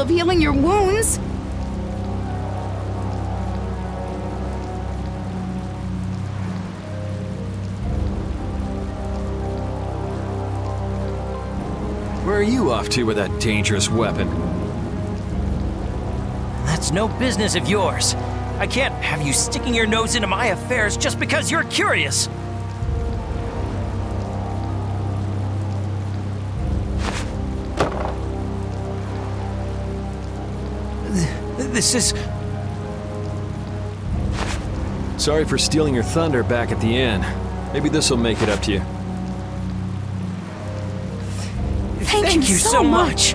of healing your wounds. Where are you off to with that dangerous weapon? That's no business of yours. I can't have you sticking your nose into my affairs just because you're curious. This is. Sorry for stealing your thunder back at the inn. Maybe this'll make it up to you. Thank, you, so much.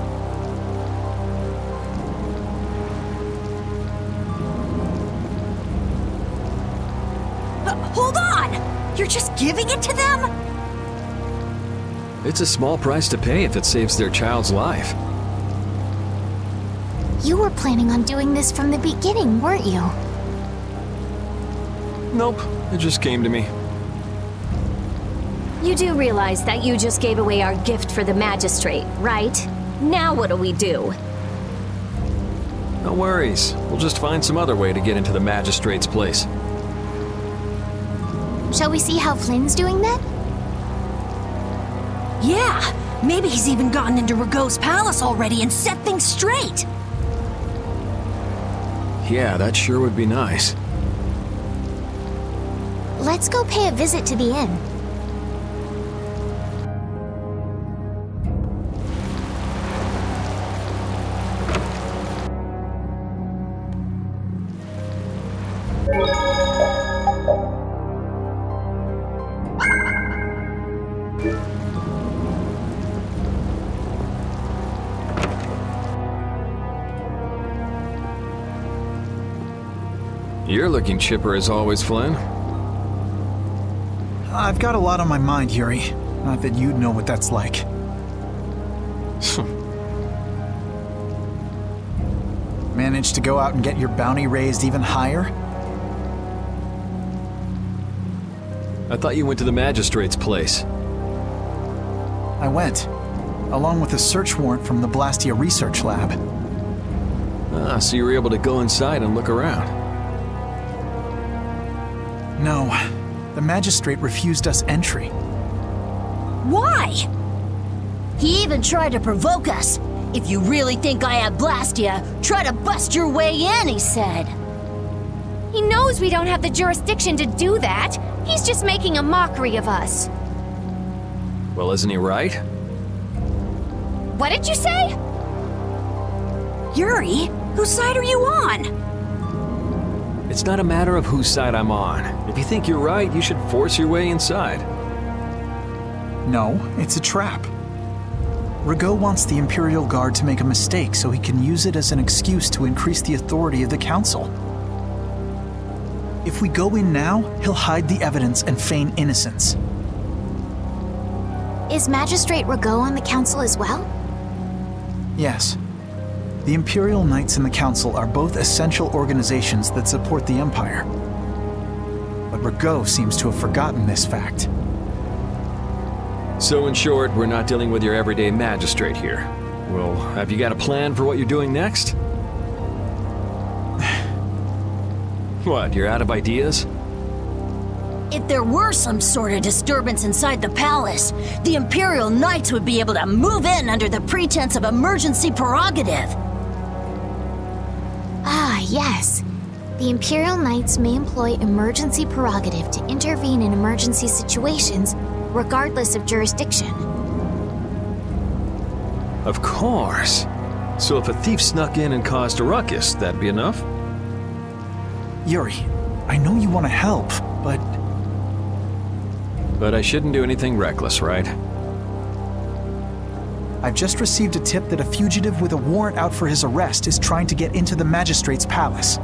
But uh, hold on! You're just giving it to them? It's a small price to pay if it saves their child's life. You were planning on doing this from the beginning, weren't you? Nope, it just came to me. You do realize that you just gave away our gift for the magistrate, right? Now what'll we do? No worries. We'll just find some other way to get into the magistrate's place. Shall we see how Flynn's doing then? Yeah! Maybe he's even gotten into Ragou's palace already and set things straight! Yeah, that sure would be nice. Let's go pay a visit to the inn. You're looking chipper as always, Flynn. I've got a lot on my mind, Yuri. Not that you'd know what that's like. Managed to go out and get your bounty raised even higher? I thought you went to the magistrate's place. I went, along with a search warrant from the Blastia Research Lab. Ah, so you were able to go inside and look around. No, the magistrate refused us entry. Why? He even tried to provoke us. If you really think I have Blastia, try to bust your way in, he said. He knows we don't have the jurisdiction to do that. He's just making a mockery of us. Well, isn't he right? What did you say? Yuri, whose side are you on? It's not a matter of whose side I'm on. If you think you're right, you should force your way inside. No, it's a trap. Ragou wants the Imperial Guard to make a mistake so he can use it as an excuse to increase the authority of the Council. If we go in now, he'll hide the evidence and feign innocence. Is Magistrate Ragou on the council as well? Yes. The Imperial Knights and the Council are both essential organizations that support the Empire. But Ragou seems to have forgotten this fact. So, in short, we're not dealing with your everyday magistrate here. Well, have you got a plan for what you're doing next? what, you're out of ideas? If there were some sort of disturbance inside the palace, the Imperial Knights would be able to move in under the pretense of emergency prerogative. Yes. The Imperial Knights may employ emergency prerogative to intervene in emergency situations, regardless of jurisdiction. Of course. So if a thief snuck in and caused a ruckus, that'd be enough? Yuri, I know you want to help, but But I shouldn't do anything reckless, right? I've just received a tip that a fugitive with a warrant out for his arrest is trying to get into the magistrate's palace.